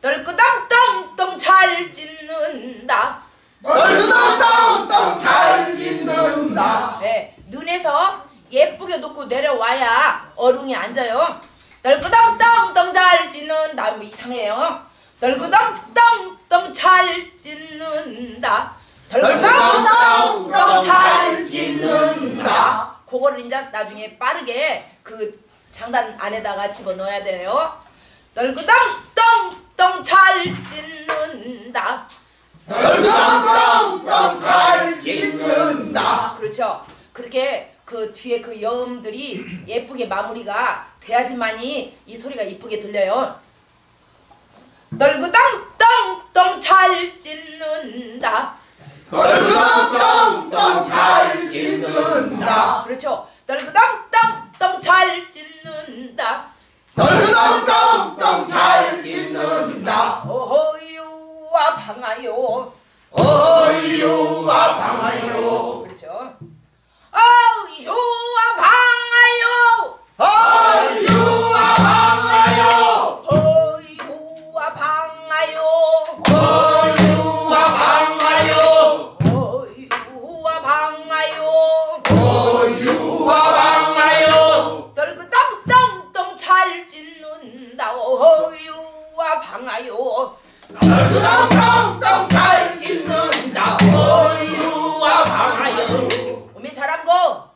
널끄덩덩덩 잘 짓는다. 널그덩덩덩 잘 짓는다 네, 눈에서 예쁘게 놓고 내려와야 어른이 앉아요. 널끄덩덩덩 잘 짓는다. 뭐 이상해요. 널끄덩덩덩 잘 짓는다. 널끄덩덩덩 잘 짓는다. 그거를 이제 나중에 빠르게 그 장단 안에다가 집어넣어야 돼요. 널끄덩덩덩 잘 짓는다. 널그덩덩덩 잘 짓는다 그렇죠. 그렇게 그 뒤에 그 여음들이 예쁘게 마무리가 돼야지만이 이 소리가 이쁘게 들려요. 널그덩덩덩 잘 짓는다. 널그덩덩덩 잘 짓는다 그렇죠. 널그덩덩덩 잘 짓는다. 널그덩덩 짓는다. 어유와 방아요. 널그덩덩덩 잘 짓는다 어이유와 방아요 오메 거.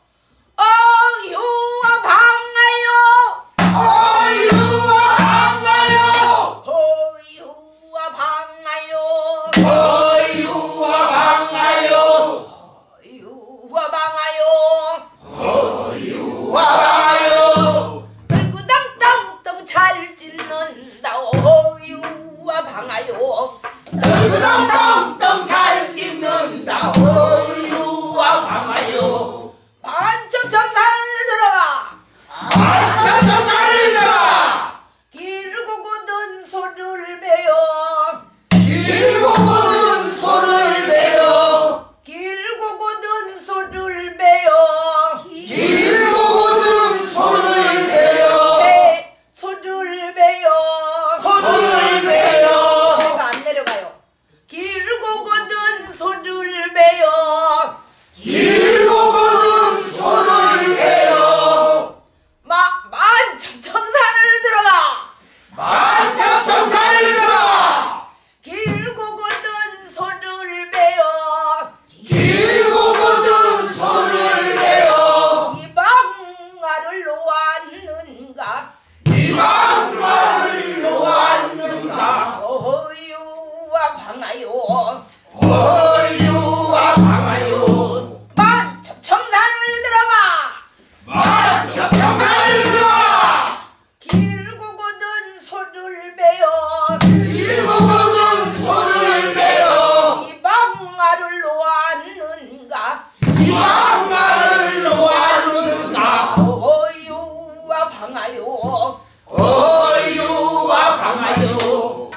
어유와 방아요. 어이유와 방아요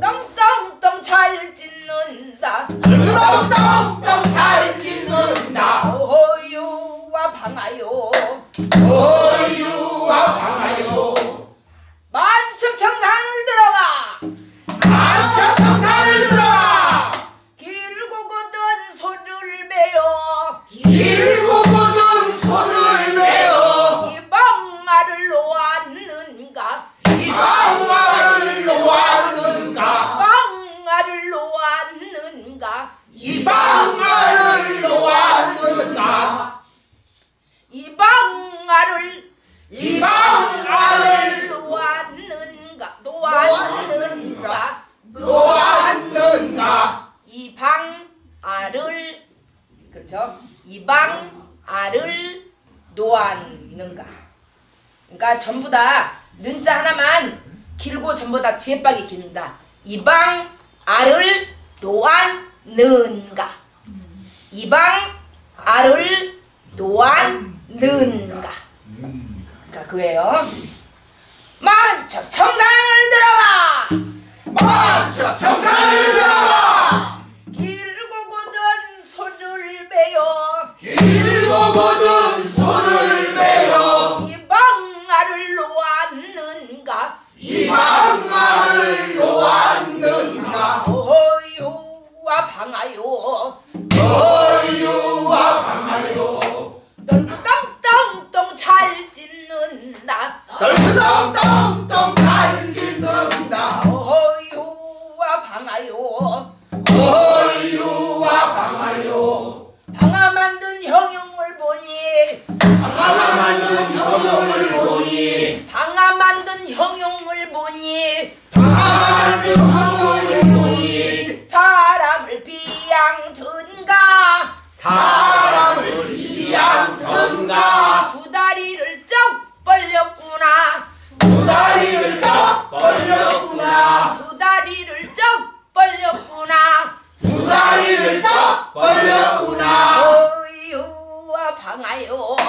덩덩덩 잘 짓는다. 덩덩덩 잘 짓는다 어유와 방아요. 그러니까 전부 다 는자 하나만 길고 전부 다 뒤에 박이 긴다. 이 방 아를 놓았는가. 이 방 아를 놓았는가. 그러니까 그거예요. 만첩 청산을 들어와. 만천천사를 들어 길고 굳은 소를 베어 길고 굳은 형용물 보니. 사람을 비양든가. 사람을 비양든가. 두 다리를 쩍 벌렸구나. 두 다리를 쩍 벌렸구나. 두 다리를 쩍 벌렸구나. 두 다리를 쩍 벌렸구나. 어이 방아요.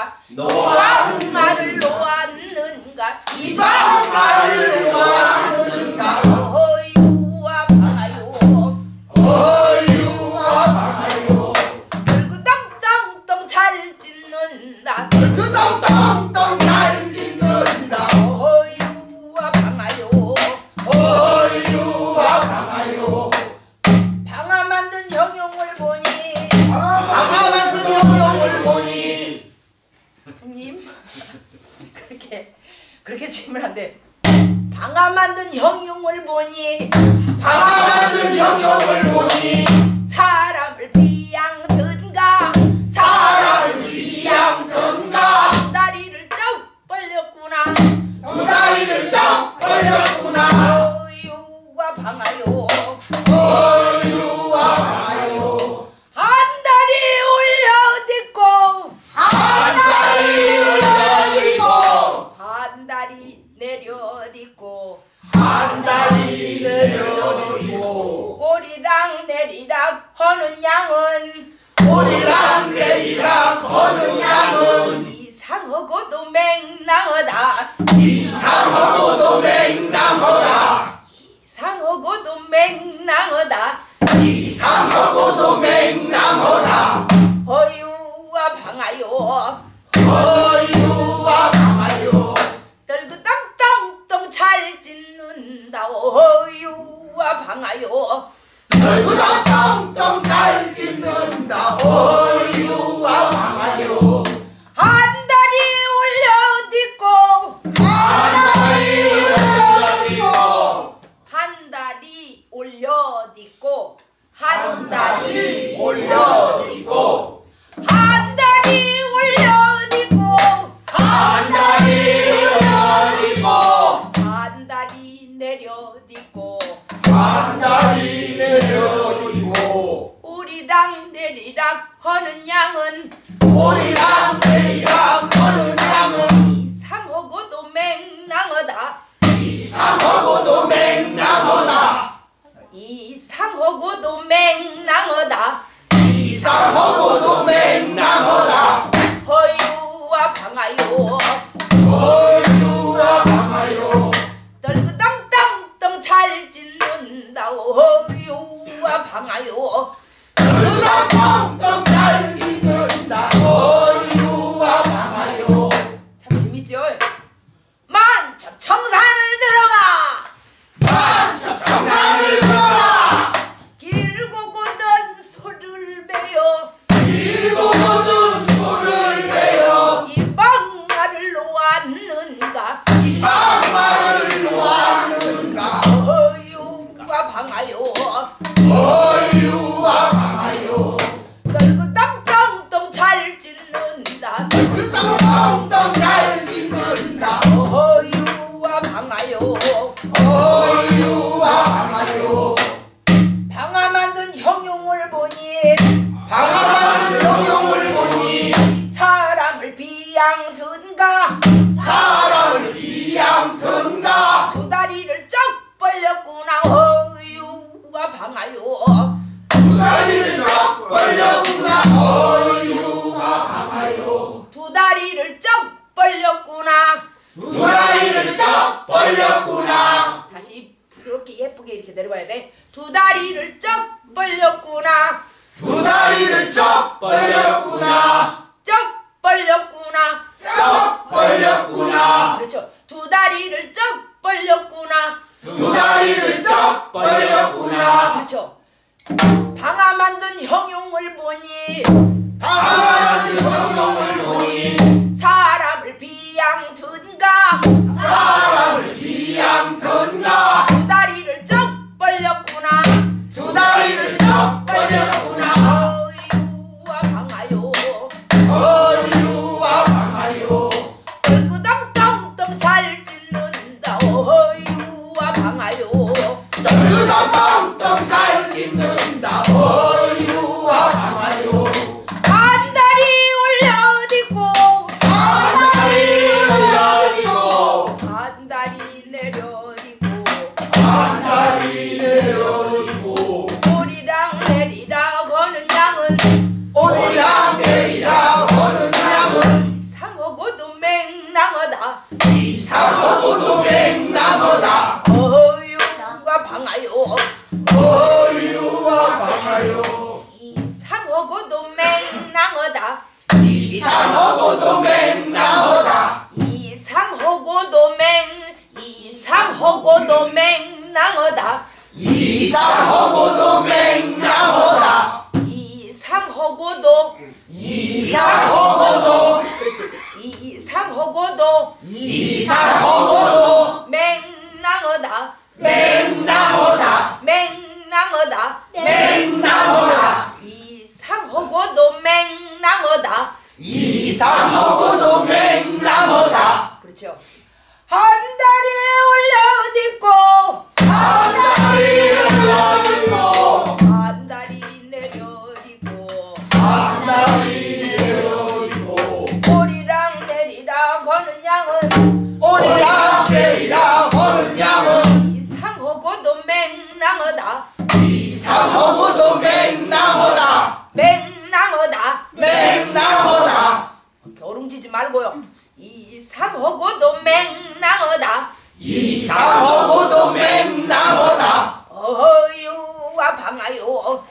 놓았는가 노한 말을 놓았는가? 이방 말을 놓았는가? 형님. 그렇게 그렇게 질문한데 방아 만든 형용을 보니 방아 만든 형용을 보니 사람을 비양든가 사람을 비양든가 다리를 쩍 벌렸구나. 다리를 쩍 벌렸구나. 哎呦！哦哦 But 이상하고도 맹랑하다 이상하고도 이상하고도 이상하고도 이상하고도 맹랑하다. 맹랑하다 맹랑하다. 맹랑하다 이상하고도 맹랑하다. 이상하고 还有我。